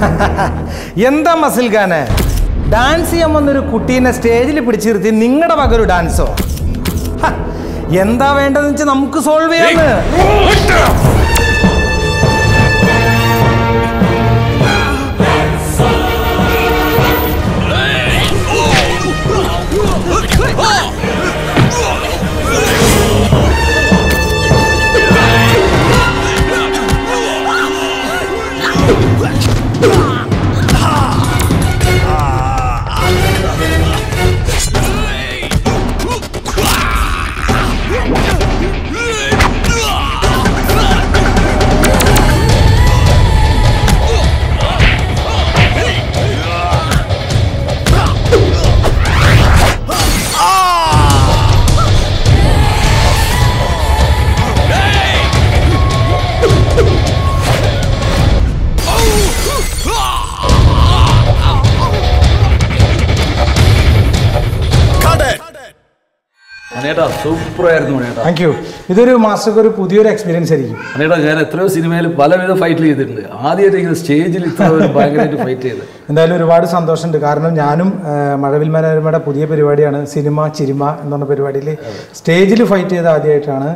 എന്താ muscle Khan dance ചെയ്യാൻ വന്നൊരു കുട്ടീനെ സ്റ്റേജിൽ പിടിച്ചിരുത്തി നിങ്ങളുടെ വകൊരു ഡാൻസോ എന്താ വേണ്ടതെന്ന് വെച്ചാൽ നമുക്ക് സോൾവ് Ah! അനേട്ടാ സൂപ്പറായിരുന്നു അനേട്ടാ. താങ്ക് യു ഇതൊരു മാസ്റ്റർക്ക് ഒരു പുതിയൊരു എക്സ്പീരിയൻസ് ആയിരിക്കും. അനേട്ടാ ഞാൻ എത്രയോ സിനിമയിൽ പലവിധ ഫൈറ്റ് ചെയ്തിട്ടുണ്ട്. ആദ്യമായിട്ട് ഇങ്ങനെ സ്റ്റേജിൽ ഇത്ര ഭയങ്കരമായിട്ട് ഫൈറ്റ് ചെയ്ത്. എന്തായാലും ഒരുപാട് സന്തോഷമുണ്ട്. കാരണം ഞാനും മഴവിൽ മനോരമയുടെ പുതിയ പരിപാടിയാണ് സിനിമ ചിരിമ എന്ന് പറഞ്ഞ പരിപാടിയിൽ സ്റ്റേജിൽ ഫൈറ്റ് ചെയ്ത ആദ്യമായിട്ടാണ്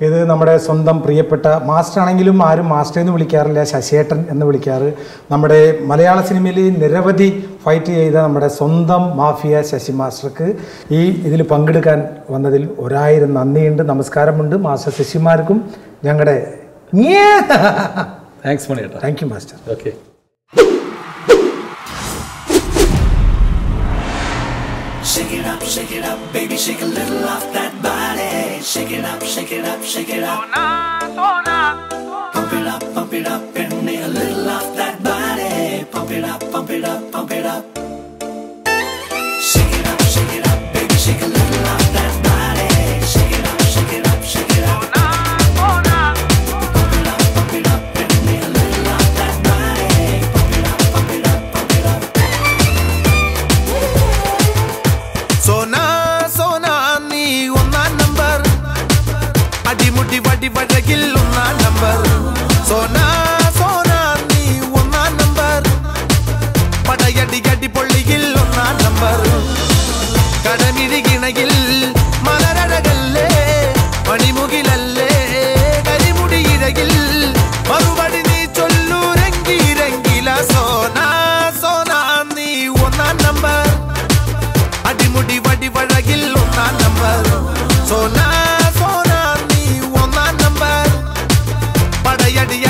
ഇത് നമ്മുടെ സ്വന്തം പ്രിയപ്പെട്ട മാസ്റ്റർ ആണെങ്കിലും ആരും മാസ്റ്റർ എന്ന് വിളിക്കാറില്ല ശശിയേട്ടൻ എന്ന് വിളിക്കാറ്. നമ്മുടെ മലയാള സിനിമയിൽ നിരവധി ഫൈറ്റ് ചെയ്ത നമ്മുടെ സ്വന്തം മാഫിയ ശശി മാസ്റ്റർക്ക് ഈ ഇതിൽ പങ്കെടുക്കാൻ വന്നതിൽ ഒരായിരം നന്ദിയുണ്ട് നമസ്കാരമുണ്ട് മാസ്റ്റർ ശശിമാർക്കും ഞങ്ങളുടെ thanks മണിയേട്ടാ. Thank you master okay Shake it up, shake it up, baby, shake a little off that body. Shake it up, shake it up, shake it up. Pump it up, pump it up,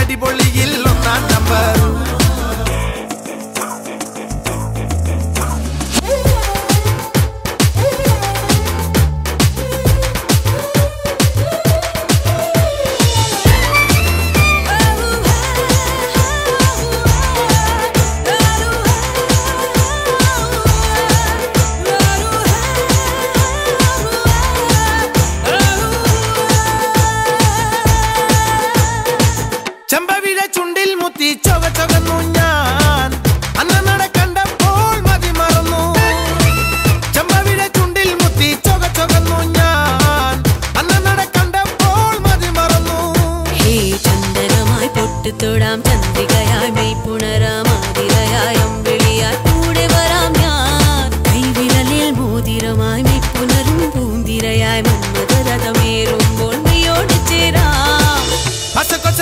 പടയടി ചെമ്പവിഴ ചുണ്ടിൽ മുത്തി ചൊക ചൊകന്നു ഞാൻ. അന്ന് നട കണ്ടപ്പോൾ മതി മറന്നു. ചെമ്പവിഴ ചുണ്ടിൽ മുത്തി ചൊക ചൊകന്നു ഞാൻ. അന്ന് നട കണ്ടപ്പോൾ മതി മറന്നു. ഹേ ചന്ദനമായി പൊട്ടിത്തൊടാം ചന്ദ്രികയായി മെയ്പുണരാം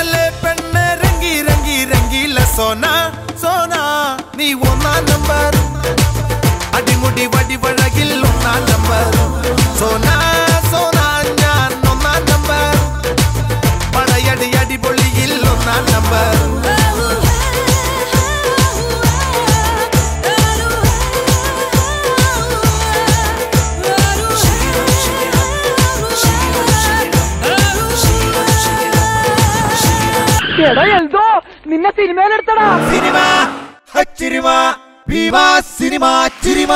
பெண்ணலே பெண்ண ரங்கி ரங்கி ரங்கில சோனா சோனா நீ ஒன்னா நம்பர். அடிமுடி வடிவழகில் ஒன்னா நம்பர். சோனா എടാ എൽദോ നിന്നെ സിനിമയിലെടുത്തടാ. Cinema ചിരിമ വിവാ cinema ചിരിമ.